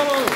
Браво!